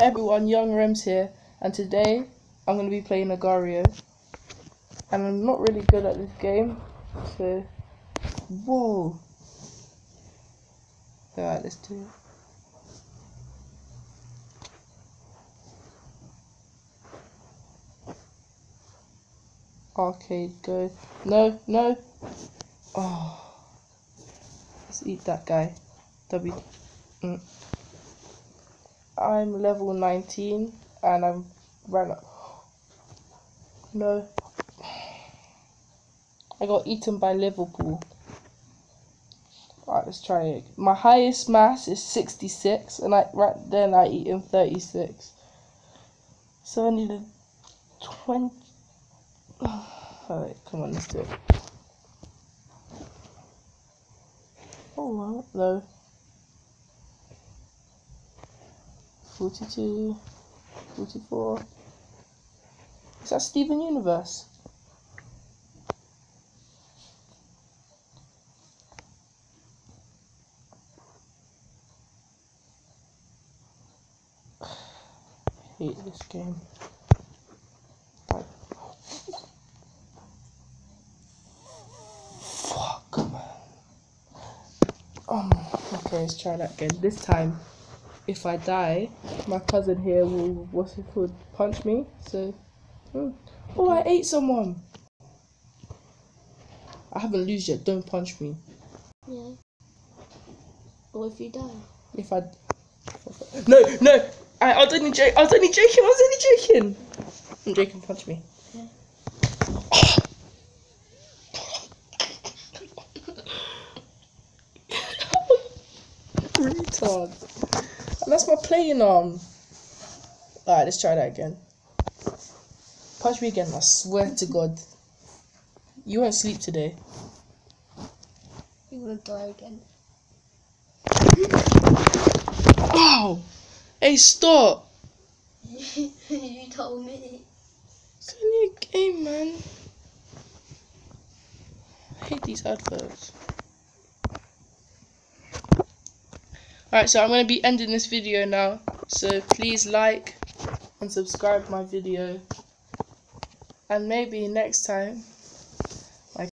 everyone, Young Rems here, and today I'm going to be playing Agar.io. And I'm not really good at this game, so. Whoa! Alright, let's do it. Arcade, go. No, no! Oh. Let's eat that guy. W. Mm. I'm level 19 and I'm ran up. No. I got eaten by Liverpool. Alright, let's try it. My highest mass is 66 and I right then I eat in 36. So I need a 20 Alright, come on, let's do it. Oh well, no. 42, 44. Is that Steven Universe? Hate this game. Fuck, man. Um, okay, let's try that again. This time if I die, my cousin here will, what's it called, punch me. So, hmm. oh, I ate someone. I haven't lose yet. Don't punch me. Yeah. Or if you die. If I, no, no. I, I was only joking. I was only joking. I was only joking. I'm joking. Punch me. Yeah. Retard. That's my playing arm. Alright, let's try that again. Punch me again, I swear to God. You won't sleep today. You will die again. Ow! Hey, stop! you told me. It's only a game, man. I hate these adverts. Alright, so I'm going to be ending this video now. So please like and subscribe my video. And maybe next time